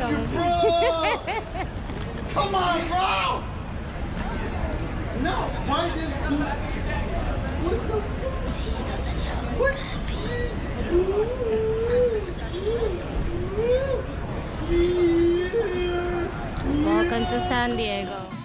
Bro! Come on, bro! No, why did What he doesn't look happy. Welcome to San Diego.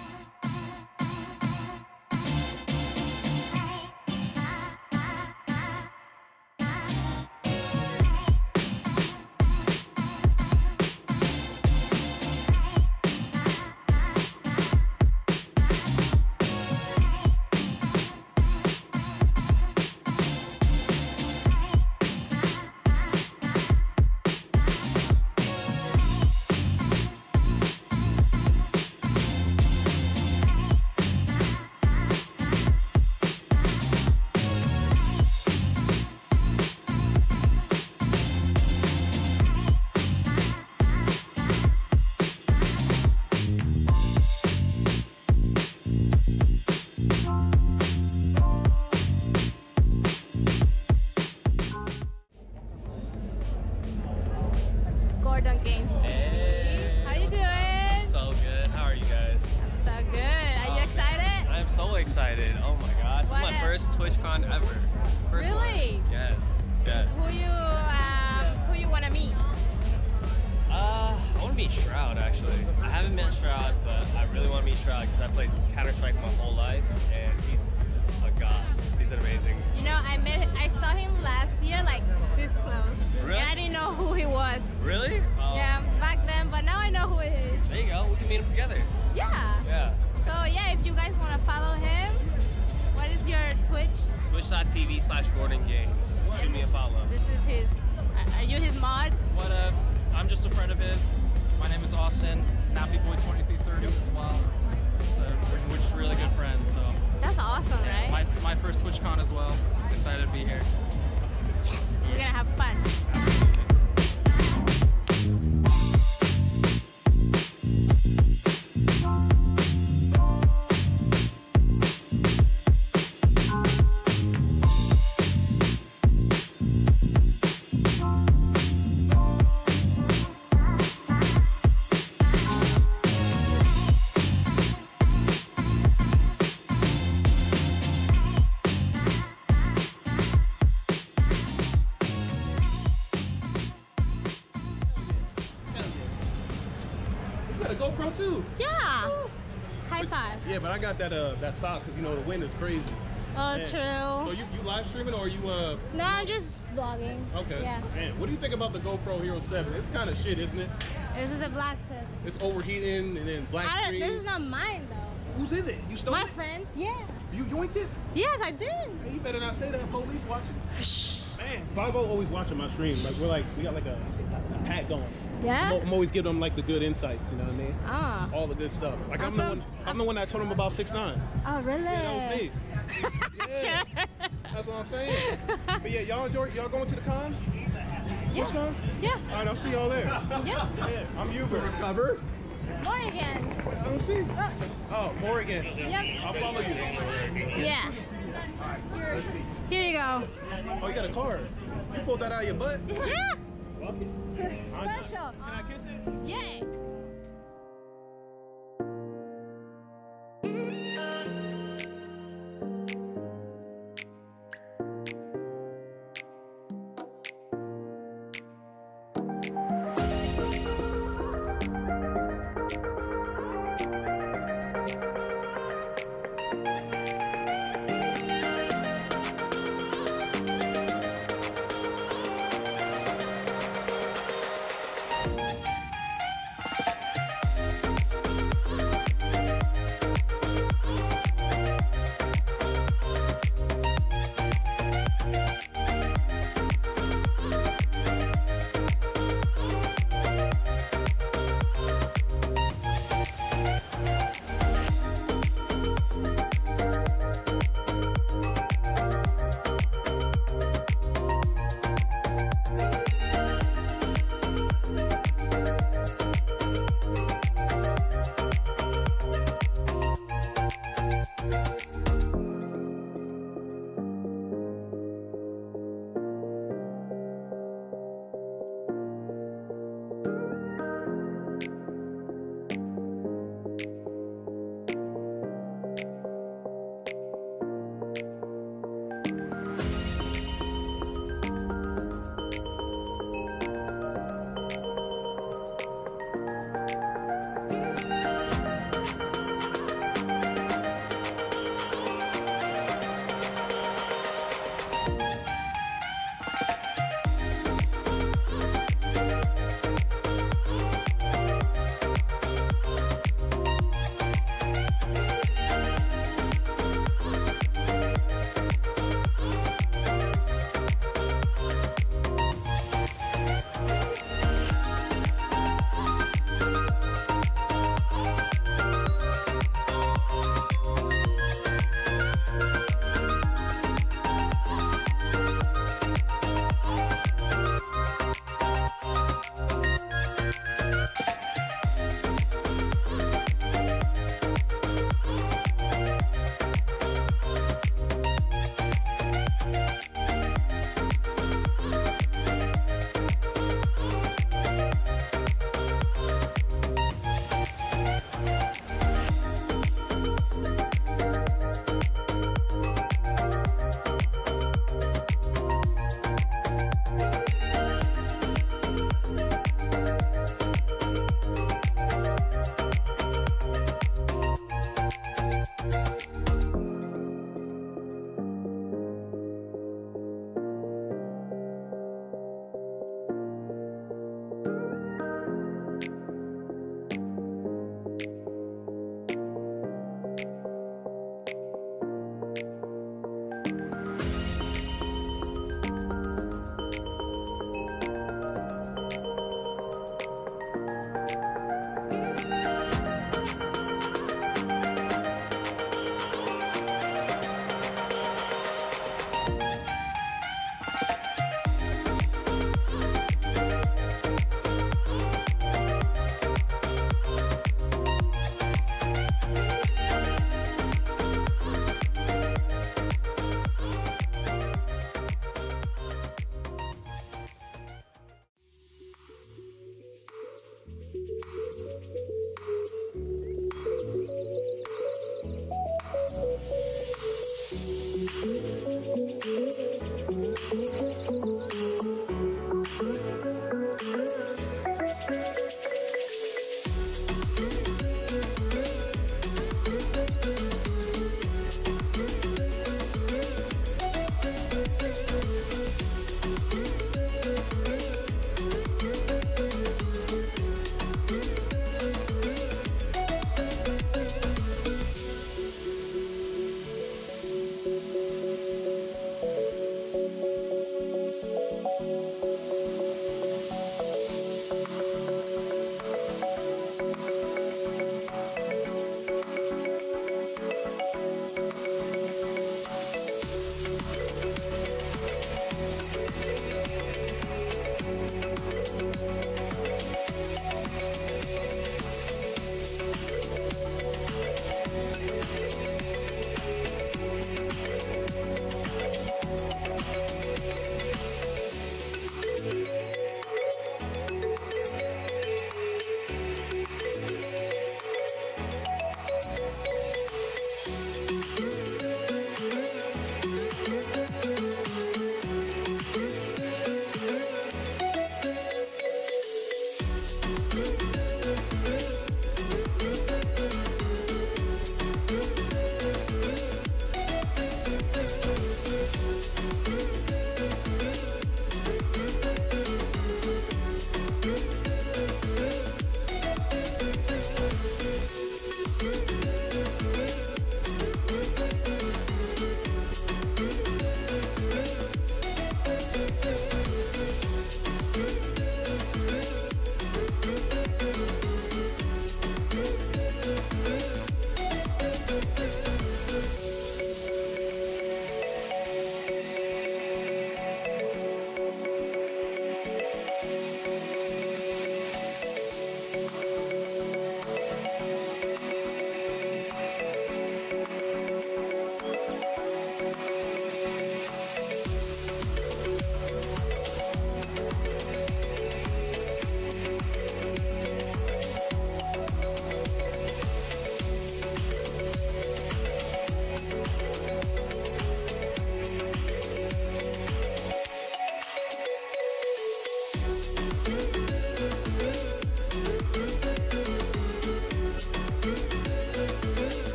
Gainz. Hey. How you doing? So good. How are you guys? So good. Are you Oh, excited? I am so excited. Oh my god. What my first TwitchCon ever. First one. Really? Yes. Yes. Who you um, who you wanna meet? Uh, I want to meet Shroud actually. I haven't met Shroud, but I really want to meet Shroud because I played Counter Strike my whole life, and he's a god. He's amazing. You know, I met I saw him last year like this close. Really? And I didn't know who he was. Really? Oh, Yeah, back then, but now I know who he is. There you go. We can meet him together. Yeah. Yeah. So yeah, if you guys wanna follow him, what is your Twitch? Twitch.tv slash Gordon Gainz. Give me a follow. This is his. Are- Are you his mod? What up? I'm just a friend of his. My name is Austin. Nappy Boy 2330 as well. So we're, we're just really good friends. So That's awesome, yeah, right? my, my first TwitchCon as well. Excited to be here. Yes. We're gonna have fun. Got that uh that sock because you know the wind is crazy. Oh, Man. So you, you live streaming or are you uh No, I'm just vlogging. okay? Yeah. Man, what do you think about the GoPro Hero 7? It's kind of shit, isn't it? This is a black set. It's overheating and then black screen. this is not mine though. Whose is it? You stole My it? friends. Yeah. You yoinked it? Yes, I did. Hey, you better not say that. Police watching. Man, Five O always watching my stream. Like we're like we got like a, a pack going. I'm, Yeah. I'm always giving them like the good insights. You know what I mean? Ah. All the good stuff. Like I'm, the one. I'm the one that told him about six nine. Oh, really? Yeah, that was me. Yeah. That's what I'm saying. But yeah, y'all enjoy. Y'all going to the con? Which con? Yeah. All right, I'll see y'all there. Yeah. Yeah, I'm Uber. Recover. Morgan. I don't see. Oh, Morgan. Yep. I'll follow you. Yeah. Let's see. Here you go. Oh, you got a card. You pulled that out of your butt. Yeah. Special. Can I kiss it?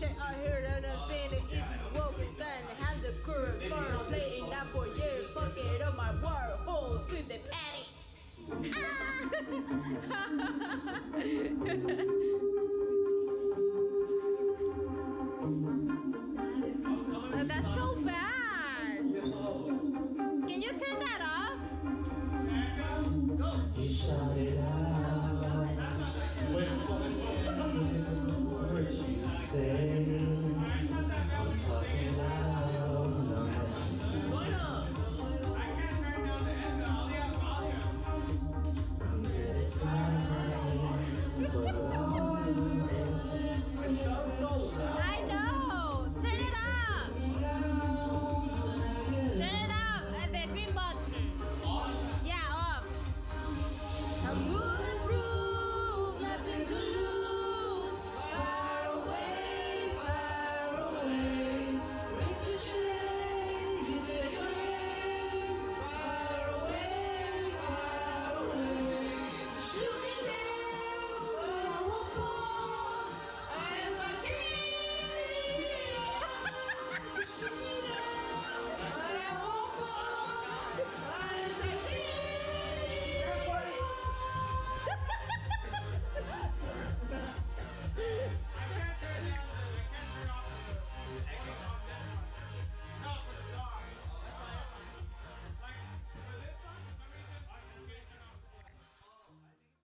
check out here that I'm saying it is woken then have the current burn playing that for years Fuck it on my water holes in the panties. Ah!